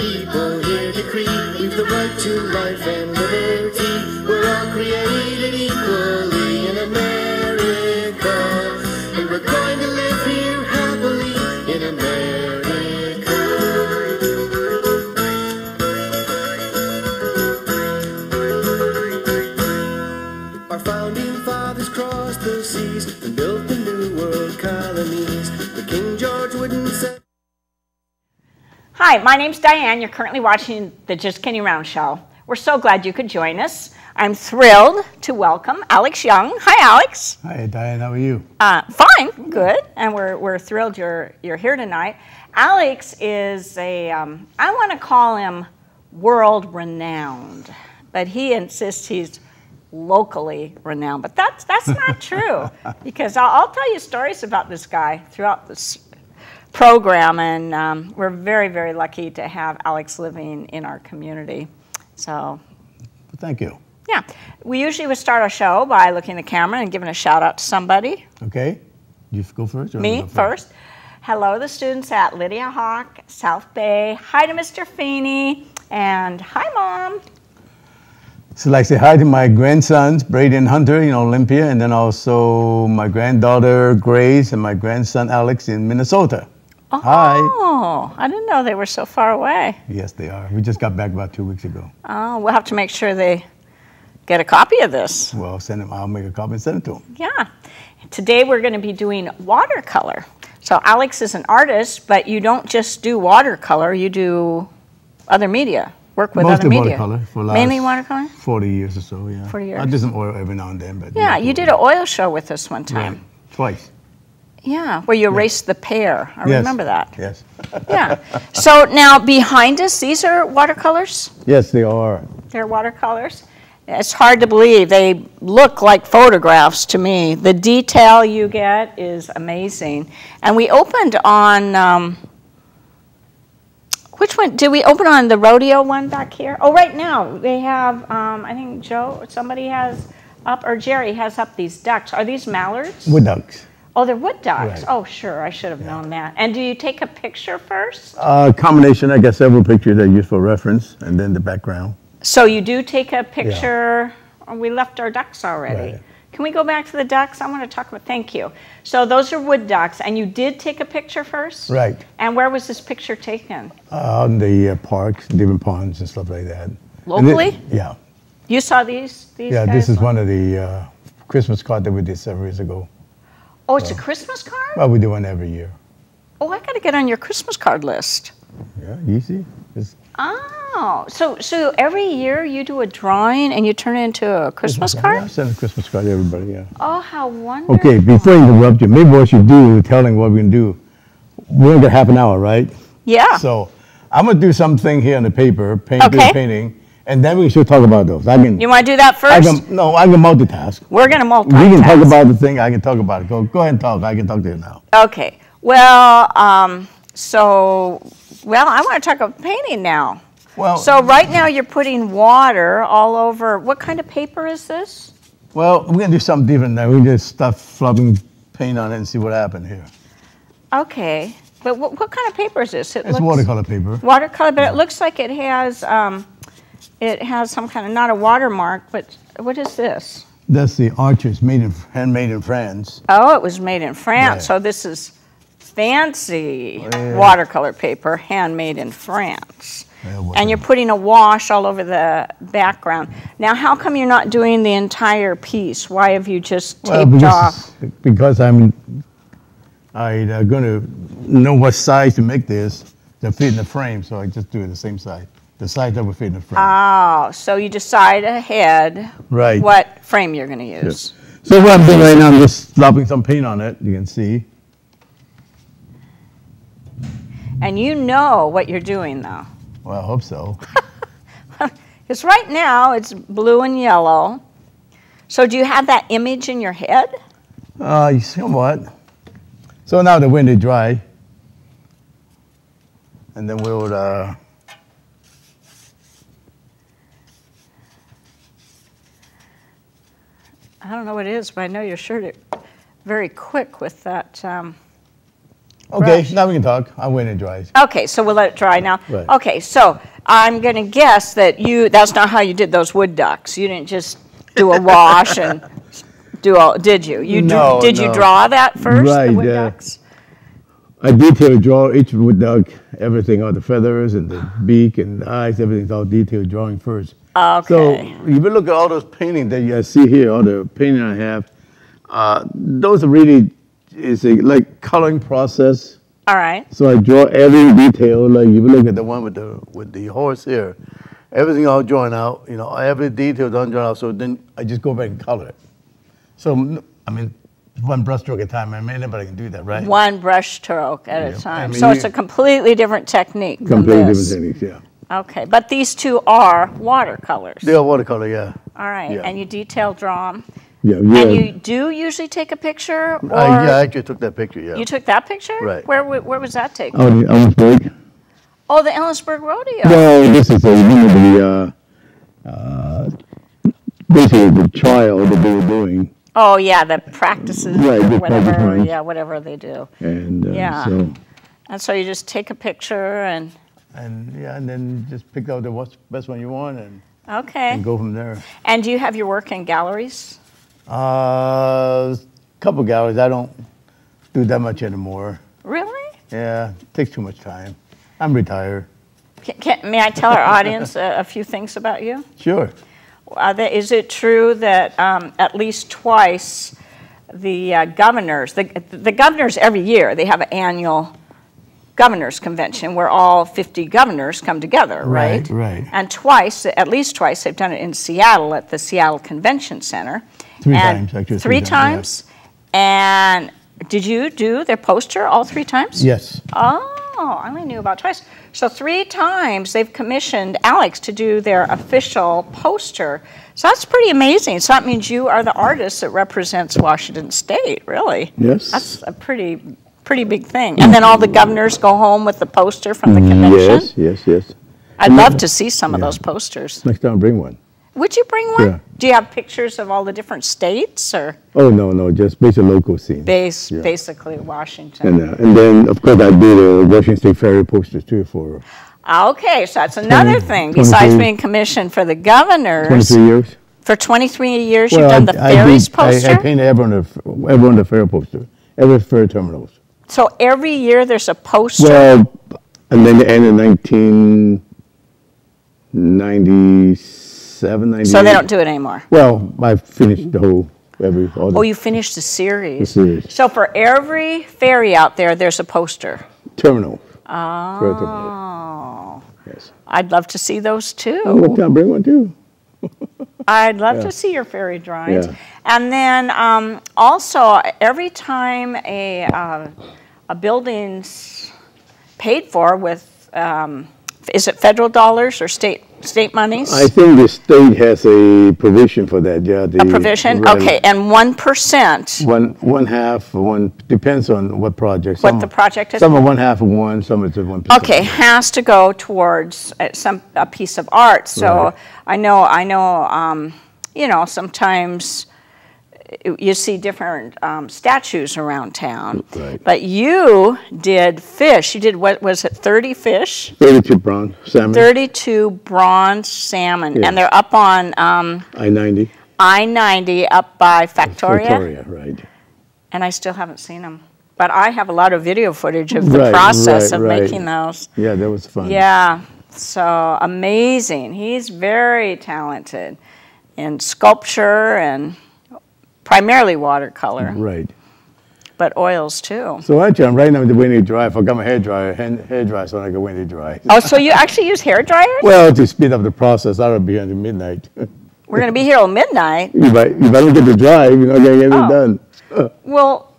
people here decree we've the right to life and liberty. Hi, my name's Diane. You're currently watching the Just Kidding Around show. We're so glad you could join us. I'm thrilled to welcome Alex Young. Hi, Alex. Hi, Diane. How are you? Uh, fine, good, and we're, we're thrilled you're you're here tonight. Alex is a um, I want to call him world renowned, but he insists he's locally renowned. But that's that's not true because I'll, I'll tell you stories about this guy throughout this program, and um, we're very very lucky to have Alex living in our community. So Thank you. yeah, we usually would start our show by looking at the camera and giving a shout out to somebody. Okay. You go first. or Me go first. Hello, the students at Lydia Hawk, South Bay. Hi to Mr. Feeney, and hi, Mom. So, like, I say hi to my grandsons, Braden Hunter in Olympia, and then also my granddaughter Grace and my grandson Alex in Minnesota. Hi. Oh, I didn't know they were so far away. Yes, they are. We just got back about two weeks ago. Oh, we'll have to make sure they get a copy of this. Well, send them. I'll make a copy and send it to them. Yeah. Today we're going to be doing watercolor. So Alex is an artist, but you don't just do watercolor, you do other media. Work with other Mostly media. watercolor for last Mainly watercolor? 40 years or so, yeah. 40 years. I do some oil every now and then, but Yeah, you did an oil show with us one Right. time. Twice. Yeah, where you erased the pear. I Yes. remember that. Yes. Yeah. So now behind us, these are watercolors. Yes, they are. They're watercolors. It's hard to believe. They look like photographs to me. The detail you get is amazing. And we opened on, um, which one? Did we open on the rodeo one back here? Oh, right now they have, um, I think Joe, somebody has up, or Jerry has up these ducks. Are these mallards? Wood ducks. Oh, they're wood ducks. Right. Oh, sure. I should have known that. And do you take a picture first? Uh, combination, I got several pictures that I use for reference, and then the background. So you do take a picture. oh, We left our ducks already. Right. Can we go back to the ducks? I want to talk about. Thank you. So those are wood ducks, and you did take a picture first. Right. And where was this picture taken? Uh, on the uh, parks, different ponds and stuff like that. And then- Locally? yeah. You saw these. These Yeah, this is one of the uh, Christmas cards that we did several years ago. Oh, it's a Christmas card. Well, we do one every year. Oh, I got to get on your Christmas card list. Yeah, easy. It's, Oh, so so every year you do a drawing and you turn it into a Christmas Yeah, I card? send a Christmas card to everybody, yeah. Oh, how wonderful. Okay, before I interrupt you, maybe what you do, telling what we're going to do, we're going to half an hour, right? Yeah. So I'm going to do something here on the paper, paint, Okay. painting, and then we should talk about those. I can, you want to do that I first? can, no, I can multitask. We're going to multitask. We can talk about the thing, I can talk about it. Go, go ahead and talk. I can talk to you now. Okay. Well, um, so, well, I want to talk about painting now. Well, So right now you're putting water all over. What kind of paper is this? well, we're going to do something different now. We're can just stuff flubbing paint on it and see what happened here. Okay. But what, what kind of paper is this? It It's watercolor paper. Watercolor, but it looks like it has um, it has some kind of not a watermark, but what is this? That's the Arches, made in, handmade in France. Oh, it was made in France. Right. So this is fancy Yeah. watercolor paper, handmade in France. Yeah, well, And you're putting a wash all over the background. Now, how come you're not doing the entire piece? Why have you just Well, taped because, off? because I'm I'm uh, going to know what size to make this to fit in the frame, so I just do it the same size, the size that would fit in the frame. Oh, so you decide ahead right. what frame you're going to use. So what I'm doing right now, I'm just slopping some paint on it. You can see. And you know what you're doing, though. Well, I hope so. Because right now it's blue and yellow. So do you have that image in your head? Uh, somewhat. So now the wind is dry, and then we'll. Uh, I don't know what it is, but I know you're sure to very quick with that. Um, Okay, brush. now we can talk. I'll wait and it dries. Okay, so we'll let it dry now. Right. Okay, so I'm going to guess that you, that's not how you did those wood ducks. You didn't just do a wash and do all, did you? You No, Did you draw that first, the Right, wood yeah. ducks? I detail draw each wood duck, everything, all the feathers and the beak and the eyes, everything's all detailed drawing first. So Okay. if you look at all those paintings that you see here, all the painting I have, uh, those are really is a like coloring process. All right. So I draw every detail. Like if you look at the one with the with the horse here, everything all drawn out. You know, every detail done drawn out. So then I just go back and color it. So I mean, one brushstroke at a time. I mean, anybody can do that, right? One brush stroke at Yeah, a I time. mean, So it's a completely different technique Completely different technique. Yeah. Okay, but these two are watercolors. They are watercolor. Yeah. All right, Yeah. and you detail draw 'em. Yeah. Yeah. And you do usually take a picture, or I, yeah, I actually took that picture. Yeah. you took that picture? Right. Where where was that taken? Oh, the Ellensburg. Oh, the Ellensburg Rodeo. Well, this is a one of the uh, uh, basically the trial that they were doing, Oh yeah, the practices, Right, or the whatever. practice. Yeah, whatever they do. and uh, Yeah. so And so you just take a picture and and yeah, and then just pick out the best one you want and, okay. and go from there. And do you have your work in galleries? Uh, couple galleries. I don't do that much anymore. Really? Yeah, it takes too much time. I'm retired. Can, can, may I tell our audience a, a few things about you? Sure. Uh, that, is it true that um, at least twice the uh, governors, the, the governors every year, they have an annual governors convention where all 50 governors come together, right? Right, right. And twice, at least twice, they've done it in Seattle at the Seattle Convention Center. Three And- times, actually, Three three times? times, And did you do their poster all three times? Yes. Oh, I only knew about twice. So three times they've commissioned Alex to do their official poster. So that's pretty amazing. So that means you are the artist that represents Washington State, really. Yes. That's a pretty pretty big thing. And then all the governors go home with the poster from the mm, convention. Yes, yes, yes. I'd love to see some of those posters. Next time, bring one. Would you bring one? Yeah. Do you have pictures of all the different states or Oh no, no, just basically local scene. base Yeah. basically Washington? And, uh, and then, of course, I do the uh, Washington State Ferry posters too for ah, Okay, so that's another 20 thing. Besides being commissioned for the governors, 23 years. for 23 years you've done the I, ferries did- I, I poster. painted everyone the, everyone the ferry poster, every ferry terminals. So every year there's a poster. Well, and then the end of 1997, 98. so they don't do it anymore. Well, I finished the whole, every, all the Oh, you finished the series. the series. So for every ferry out there, there's a poster. Terminal. Oh, yes. I'd love to see those too. Oh, what time? Bring one too. I'd love Yeah. to see your fairy drawings. Yeah. And then um, also, every time a, uh, a building's paid for with, um, is it federal dollars or state, state monies? I think the state has a provision for that, yeah. A provision? right. Okay, and 1%, One, one half, one, depends on what project. what Some the project is? Some are one half of one, some is one percent. Okay, has to go towards uh, some, a piece of art. So Right. I know, I know, um, you know, sometimes you see different um, statues around town. Right. But you did fish. You did, what was it, 30 fish? Thirty-two brown salmon, 32 bronze salmon. Yeah. And they're up on um, I ninety. I-90 up by Factoria. Victoria, right. And I still haven't seen them. But I have a lot of video footage of the Right, process right, of making those. Yeah, that was fun. Yeah, so amazing. He's very talented in sculpture and primarily watercolor, Right. but oils too. So actually, I'm right now in the windy dry. I forgot my hair dryer, hand, hair dryer, so I can windy dry. Oh, so you actually use hair dryers? Well, to speed up the process, I will be here until midnight. We're going to be here till midnight. if, I, if I don't get to drive, you're not gonna get it Oh. done. Well,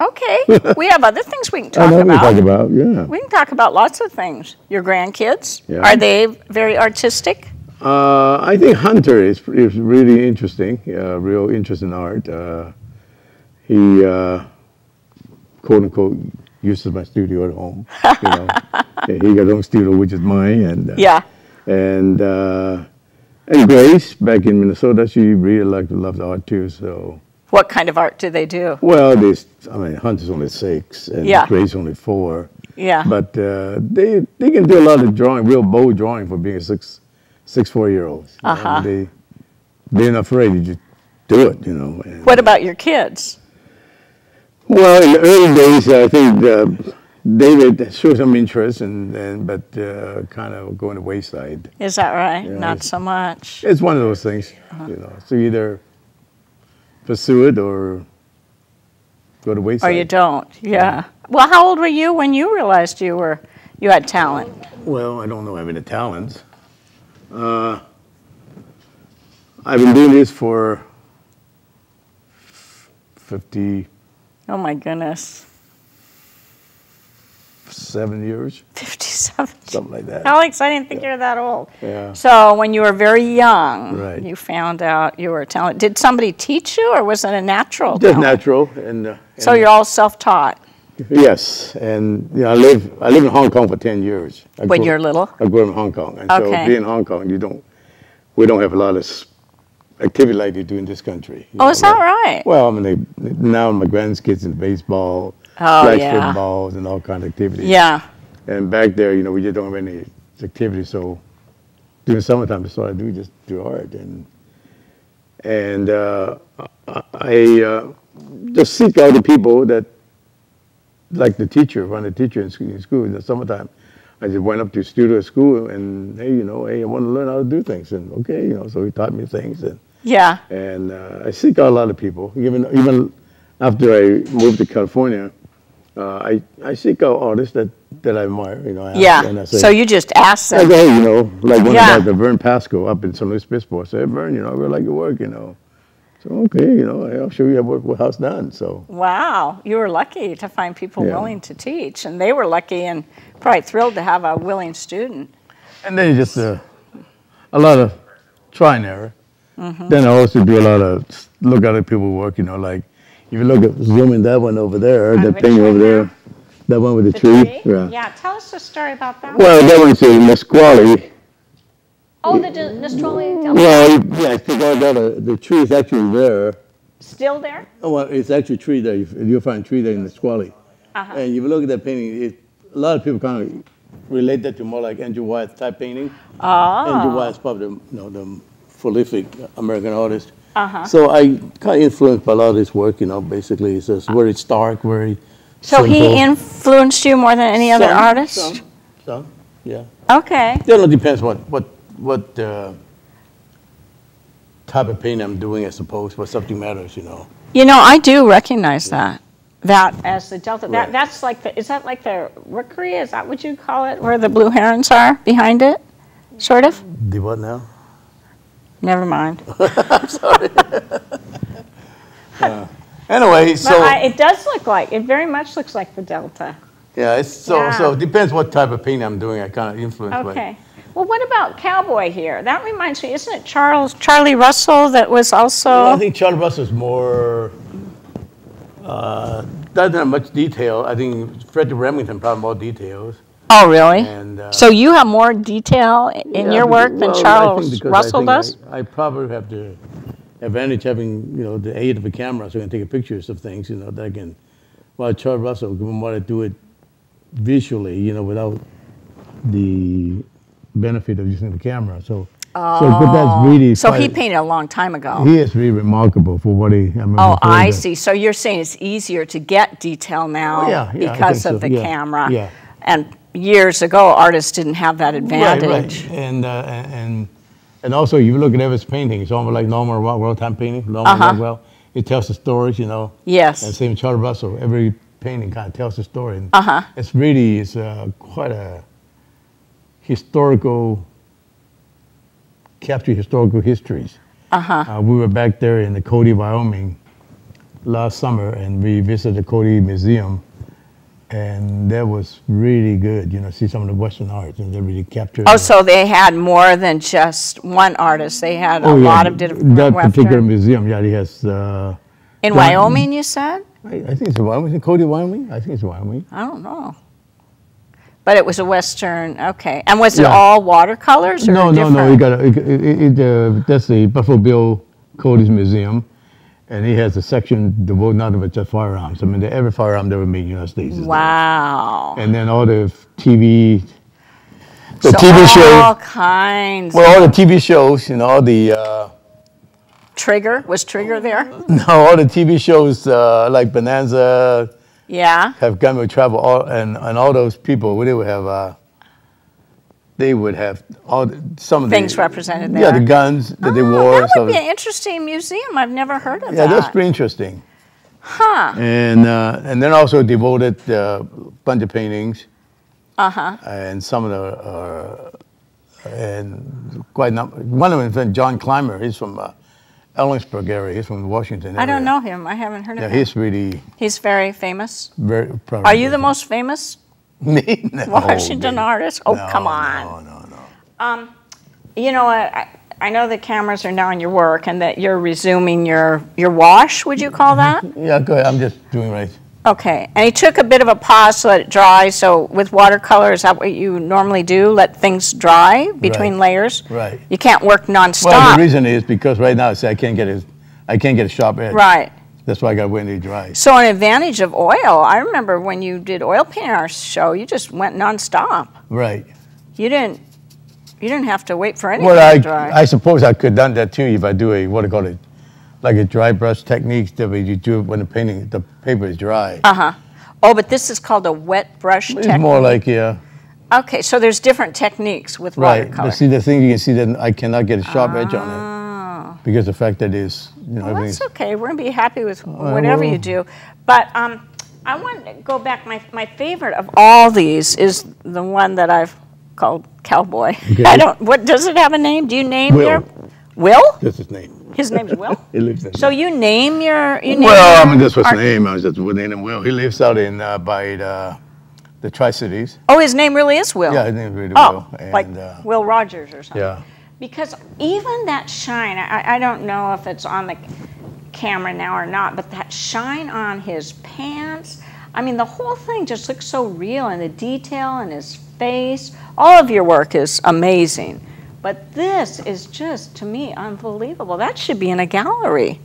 okay. we have other things we can I talk know what about. we talk about. Yeah. We can talk about lots of things. Your grandkids, Yeah. are they very artistic? Uh, I think Hunter is, is really interesting, uh, real interesting art. Uh, he, uh, quote unquote, uses my studio at home. You know, he got his own studio, which is mine, and uh, Yeah. and uh, and Grace back in Minnesota, she really liked loved art too. So What kind of art do they do? Well, there's, I mean, Hunter's only six, and Yeah. Gray's only four. Yeah. But uh, they they can do a lot of drawing, real bold drawing for being six six four year olds. you know, Uh-huh. They they're not afraid to just do it, you know. and- What about your kids? Well, in the early days, I think uh, David showed some interest, and, and but uh, kind of going to wayside. Is that right? Yeah, Not so much. It's one of those things, Uh-huh. you know. So either pursue it or go to wayside. Or you don't? Yeah. Well, how old were you when you realized you were you had talent? Well, I don't know having the talents. Uh, I've been doing this for 50. Oh my goodness. Seven years, 57. something like that. Alex, I didn't think you were that old. Yeah. So when you were very young, Right. you found out you were talented. Did somebody teach you, or was it a natural? Just talent? natural, and, uh, So you're all self-taught yes, and you know, I live I lived in Hong Kong for 10 years. I when grew- you're little. I grew up in Hong Kong, and Okay. so being in Hong Kong, you don't we don't have a lot of activity like they do in this country. Oh, know, is that like- right? Well, I mean, they, now my grandkids in baseball, Oh, flag yeah. footballs, and all kind of activities. Yeah. And back there, you know, we just don't have any activity. So during summertime, that's what I do, just do art. And and uh, I- I uh, just seek out the people that, like the teacher, run a teacher in school, in school in the summertime. I just went up to studio at school and, hey, you know, hey, I want to learn how to do things. And okay, you know, so he taught me things. And Yeah. and uh, I seek out a lot of people. Even even after I moved to California, uh, I I seek out artists that, that I admire. You know. I ask- Yeah. And I say, So you just ask them. go, hey, you know, like one Yeah. about the Vern Pasco up in San Luis Obispo. I said, Vern, you know, I really like your work. You know. So okay, you know, I'll show you what, what how's done. So Wow, you were lucky to find people Yeah. willing to teach, and they were lucky and probably thrilled to have a willing student. and then just uh, a lot of try and error. Mm-hmm. Then I also do a lot of look at other people work. You know, like if you look at zooming that one over there, Uh, that thing over now? there, that one with the, The tree. tree? Yeah. Yeah, tell us a story about that. Well, that one's in Nisqually. Oh, the Delta. Well, yeah, I think I got a, the tree is actually there. Still there? Oh, well, it's actually a tree there. You- You'll find a tree there in Nisqually. Uh-huh. And if you look at that painting, it, a lot of people kind of relate that to more like Andrew Wyeth type painting. Andrew Oh. Wyeth's probably the, you know, the prolific American artist. Uh-huh. So I kind of influenced by a lot of his work, you know, basically. It's just very stark, very So he influenced you more than any other artist? Some, some, yeah. Okay. It all depends what what what uh, type of painting I'm doing, I suppose. What subject matters, you know. You know, I do recognize that. That as the delta. That Right. that's like the. Is that like the rookery? Is that what you call it? Where the blue herons are behind it? Sort of. The what now? Never mind. Sorry. Anyway, But so I, it does look like. It very much looks like the delta. yeah, it's so Yeah. so it depends what type of painting I'm doing. I kind of influence. by- Okay. Well, what about cowboy here? That reminds me. Isn't it Charles Charlie Russell that was also? Well, I think Charlie Russell's more. Uh, doesn't have much detail. I think Frederic Remington probably more details. oh, really? And uh, so you have more detail in Yeah, your work because- than well, I Charles think because I Russell think does? I, I probably have the advantage having you know the aid of a camera, so I can take pictures of things. You know that I can. While Charles Russell, given what I do it visually, you know, without the benefit of using the camera. So, so but that's really. Oh. So he painted a long time ago. He is really remarkable for what he. I mean, Oh, I the- see. So you're saying it's easier to get detail now Oh, yeah, yeah, because of so, the yeah, camera. yeah. And years ago, artists didn't have that advantage. right. And, uh, and, and also, you look at Everett's painting, it's almost like Norman Rockwell time painting, Norman Uh-huh. Rockwell. It tells the stories, you know. Yes. And same with Charlie Russell, every painting kind of tells a story. And Uh-huh. It's really, it's uh, quite a historical, capture historical histories. Uh-huh. Uh, we were back there in the Cody, Wyoming last summer and we visited the Cody Museum. And that was really good, you know, see some of the Western arts and they really captured. Oh, the- so they had more than just one artist. They had a Oh, yeah, lot of different That particular museum, yeah, he has. Uh, In Wyoming, you said? I, I think it's Wyoming. Is it Cody, Wyoming? I think it's Wyoming. I don't know. But it was a Western, okay. And was it Yeah. all watercolors or No, no, no. You got it. it, it uh, that's the Buffalo Bill Cody's Museum, and he has a section devoted not of it just firearms. I mean, every firearm ever made in the United States. is there. Wow. And then all the TV, the so TV all shows. kinds. Well, all the TV shows, you know, all the uh, Trigger was Trigger there? no, all the TV shows uh, like Bonanza, Yeah. have gun travel, all, and and all those people, they would have. Uh, they would have all the, some of Things the represented there. Yeah, the guns that they Oh, wore. that so would be an interesting museum. I've never heard of yeah, that. Yeah, that's pretty interesting. Huh. And uh, and then also devoted a bunch of paintings, Uh huh. and some of the uh, and quite a number. one of them is John Clymer. He's from uh, Ellensburg area. He's from Washington. I don't know him. I haven't heard Yeah, of him. he's really He's very famous. very. Probably Are you the most famous me? No, Washington me. artist? Oh, No, come on. No, no, no. Um, you know, I, I know the cameras are now on your work and that you're resuming your, your wash, would you call that? Yeah, go ahead. I'm just doing right. Okay. And he took a bit of a pause to let it dry. So with watercolor, is that what you normally do? Let things dry between Right. layers? Right. You can't work nonstop. Well, the reason is because right now, see, I can't get it. I can't get a sharp edge. right. That's why I got to wait until it dries. So an advantage of oil, I remember when you did oil paint our show, you just went nonstop. Right. You didn't you didn't have to wait for anything Well, I, to dry. I suppose I could done that too if I do a what do you call it, like a dry brush technique that you do it when the painting the paper is dry. uh-huh. Oh, but this is called a wet brush it's technique. more like yeah, Okay, so there's different techniques with right. watercolor. But see the thing you can see that I cannot get a sharp edge on it Oh. because the fact that is you know Well, that's okay. We're gonna be happy with whatever you do. But um, I want to go back. My my favorite of all these is the one that I've called Cowboy. I don't. What does it have a name? Do you name Will. your Will? that's his name. His name's Will. He lives in. So you name your you name well, I mean that's what's name. I was just name him Will. He lives out in uh, by the the Tri Cities. Oh, his name really is Will. Yeah, his name is really Oh, Will. like uh, Will Rogers or something. yeah. Because even that shine, I, I don't know if it's on the camera now or not, but that shine on his pants, I mean, the whole thing just looks so real and the detail in his face. All of your work is amazing. But this is just, to me, unbelievable. That should be in a gallery.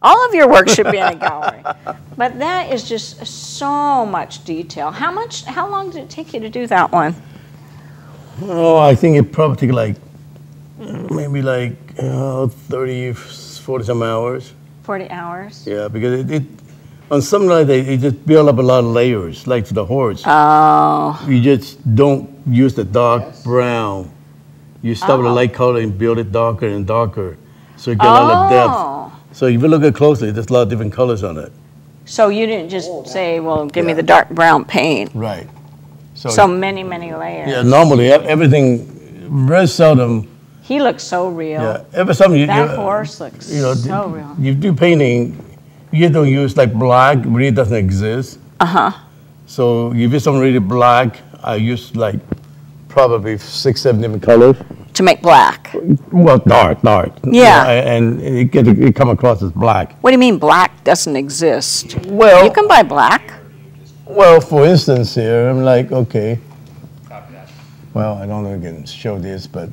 All of your work should be in a gallery. But that is just so much detail. How much, how long did it take you to do that one? Oh, I think it probably took like maybe like uh, 30, 40 some hours. 40 hours? Yeah, because it, it on some like they, it just build up a lot of layers, like the horse. Oh. you just don't use the dark brown. You start with a Oh. light color and build it darker and darker, so you get a lot of depth. Oh. So if you look at it closely, there's a lot of different colors on it. So you didn't just oh, say, well, give me the dark brown paint. Right. So, So many, many layers. yeah, normally everything, very seldom. He looks so real. Yeah, every seldom you, That you, horse looks you know, so d- real. You do painting, you don't use like black, really doesn't exist. Uh huh. So if it's something really black, I use like probably six, seven different colors. To make black. Well, dark, dark. Yeah. and it get it come across as black. What do you mean black doesn't exist? Well, You can buy black. well, for instance, here I'm like, okay. Well, I don't know if I can show this, but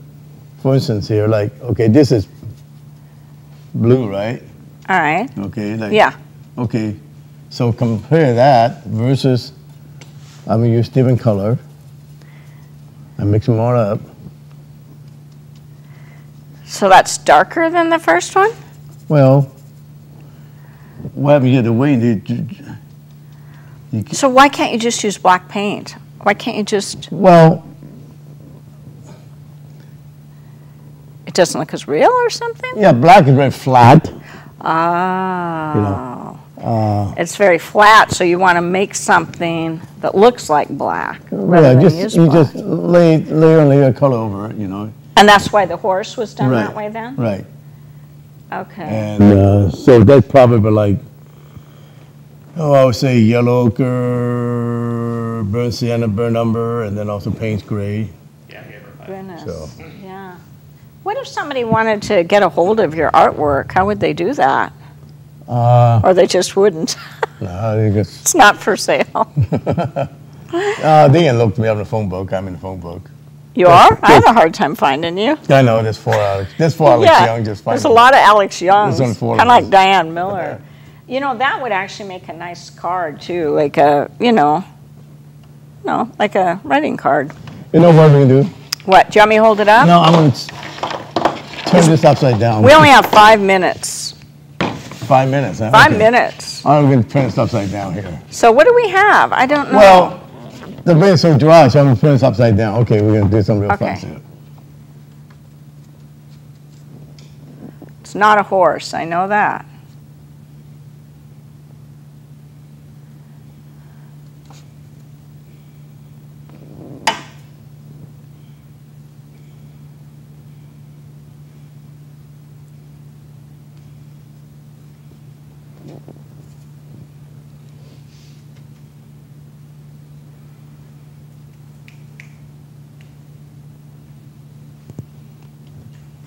for instance, here, like, okay, this is blue, right? All right. Okay, like, Yeah. Okay, so compare that versus I'm gonna use different color. I mix them all up. So that's darker than the first one? Well, what happened here? The way you, you, So why can't you just use black paint? Why can't you just, well, it doesn't look as real or something? yeah, black is very flat. Oh. Uh, It's very flat, so you want to make something that looks like black rather yeah, just use you black. just lay layer and layer of color over it, you know. And that's why the horse was done that way then? Right. Okay. And uh, so that's probably like, oh, I would say yellow ochre, burnt sienna, burnt umber, and then also Payne's gray. Yeah. Goodness. So- Yeah. What if somebody wanted to get a hold of your artwork? How would they do that? Uh, Or they just wouldn't? no, I think it's, not for sale. uh, they can look me up in the phone book. I'm in the phone book. You are? I have a hard time finding you. I know, there's four Alex. There's four Alex yeah, Young, just there's a lot of Alex Youngs, There's four kind of like. Diane Miller. You know, that would actually make a nice card too, like a, you know, no, like a writing card. You know what we can do? What? Do you want me to hold it up? No, I'm gonna turn this upside down. We only have five minutes. Five minutes, huh? Five Okay. minutes. I'm gonna turn this upside down here. So what do we have? I don't know. Well, the it's so dry, so I'm gonna turn this upside down. Okay, we're gonna do something real Okay. fast here. it's not a horse. I know that.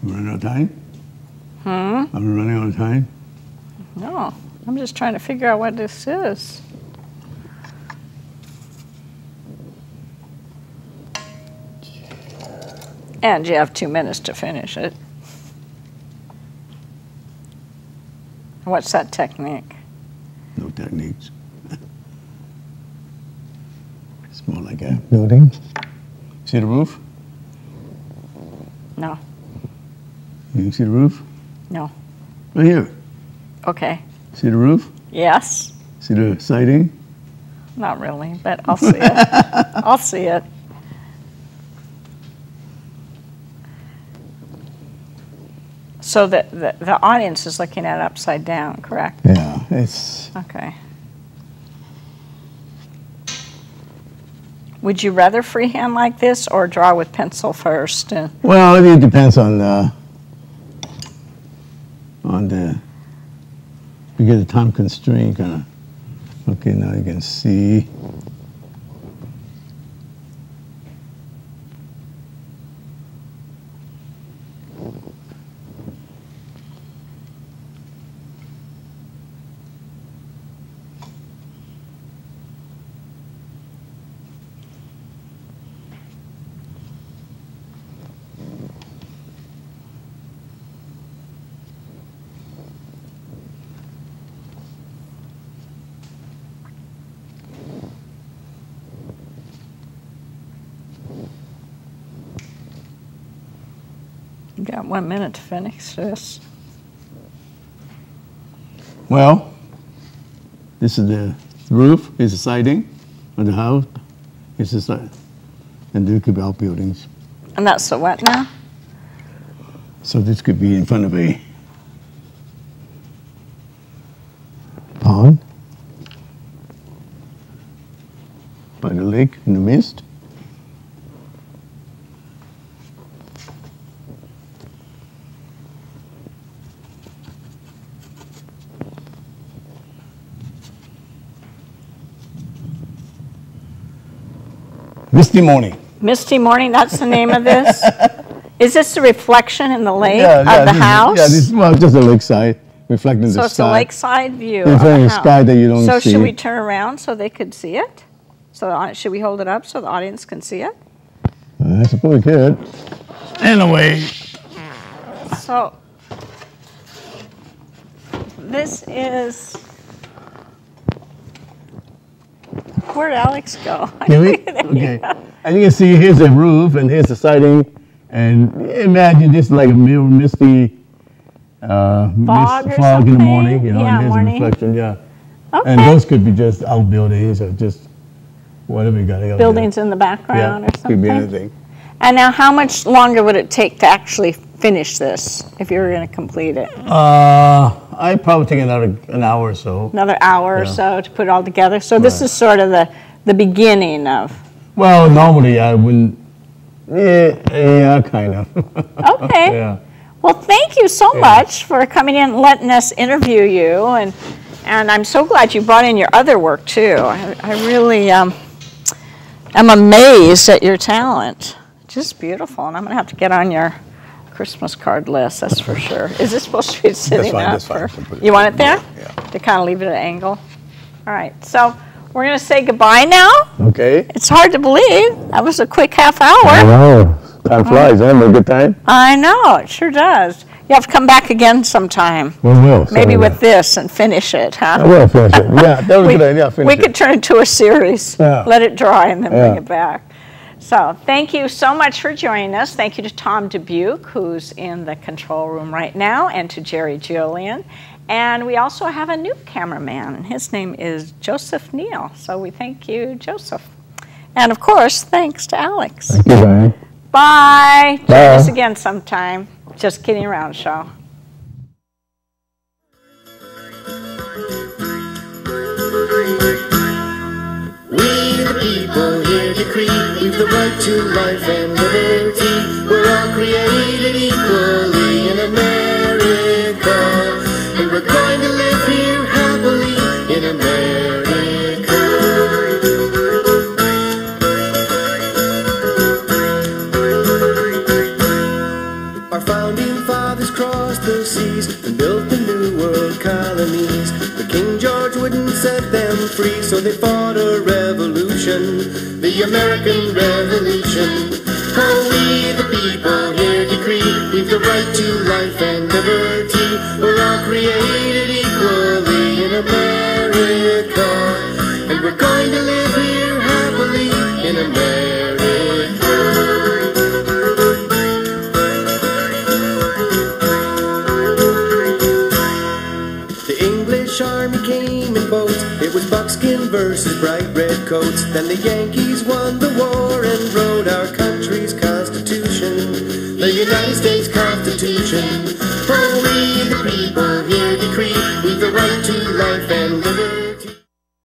You running out of time? Hmm? I'm running out of time. No, I'm just trying to figure out what this is. And you have two minutes to finish it. What's that technique? No techniques. It's more like a building. See the roof? No. You can see the roof? No. Right here. Okay. See the roof? Yes. See the siding? Not really, but I'll see it. I'll see it. So the, the, the audience is looking at it upside down, correct? Yeah, it's Okay. Would you rather freehand like this or draw with pencil first? Well, it depends on the on the you get a time constraint kind of. Okay, now you can see. You got one minute to finish this. Well, this is the roof. Is the siding of the house. It's the side, and there could be outbuildings. And that's the what now? So this could be in front of a pond by the lake in the mist. Misty morning. Misty Morning, that's the name of this? Is this the reflection in the lake yeah, of yeah, the this, house? Yeah, this well, just a lakeside reflecting so the it's sky. a lakeside view. In front of the the sky that you don't so see. should we turn around so they could see it? So the, should we hold it up so the audience can see it? Uh, I suppose we could. Anyway, So this is. Where'd Alex go? Okay. go. And you can see here's the roof and here's the siding, and imagine this like a misty uh, Fog mist, fog in the morning, you know, Yeah, and here's morning. reflection, yeah. Okay. And those could be just outbuildings or just whatever you got. out there. Buildings in the background yeah, or something. could be anything. And now, how much longer would it take to actually finish this if you were going to complete it? Uh, I probably take another an hour or so. Another hour or so to put it all together. So this Right. is sort of the the beginning of. Well, normally I wouldn't. Yeah, yeah, kind of. Okay. yeah. Well, thank you so much for coming in and letting us interview you, and and I'm so glad you brought in your other work too. I, I really um, am amazed at your talent. Just beautiful, and I'm gonna have to get on your Christmas card list. That's for sure. Is this supposed to be sitting fine, up? that's fine. for- Put You want it there? Yeah. To kind of leave it at an angle. All right. So we're going to say goodbye now. Okay. It's hard to believe. That was a quick half hour. I know. Time flies. Having eh? a good time. I know, it sure does. You have to come back again sometime. We will. Maybe with this and finish it, huh? I will finish it. Yeah, that was we, good idea. Finish we it. could turn it into a series. Yeah. Let it dry and then bring it back. So thank you so much for joining us. Thank you to Tom Dubuque, who's in the control room right now, and to Jerry Julian. And we also have a new cameraman, and his name is Joseph Neal. So we thank you, Joseph. And of course, thanks to Alex. Thank you, Diane. Bye. Bye. Join us again sometime. Just kidding around, show. We the people here decree we've the right to life and liberty. We're all created equally in America, and we're going to live here happily in America. Our founding fathers crossed the seas and built the new world colonies. But King George wouldn't set them free, so they fought a revolution, the American Revolution. Oh, we the people here decree we've the right to life and liberty. We're all created equally in America, and we're going to live here happily in America. The English army came in boats. It was buckskin versus bright redcoats. Then the Yankees won the war and wrote our country's Constitution, the United States Constitution. For we the people here decree we've the right to life and liberty.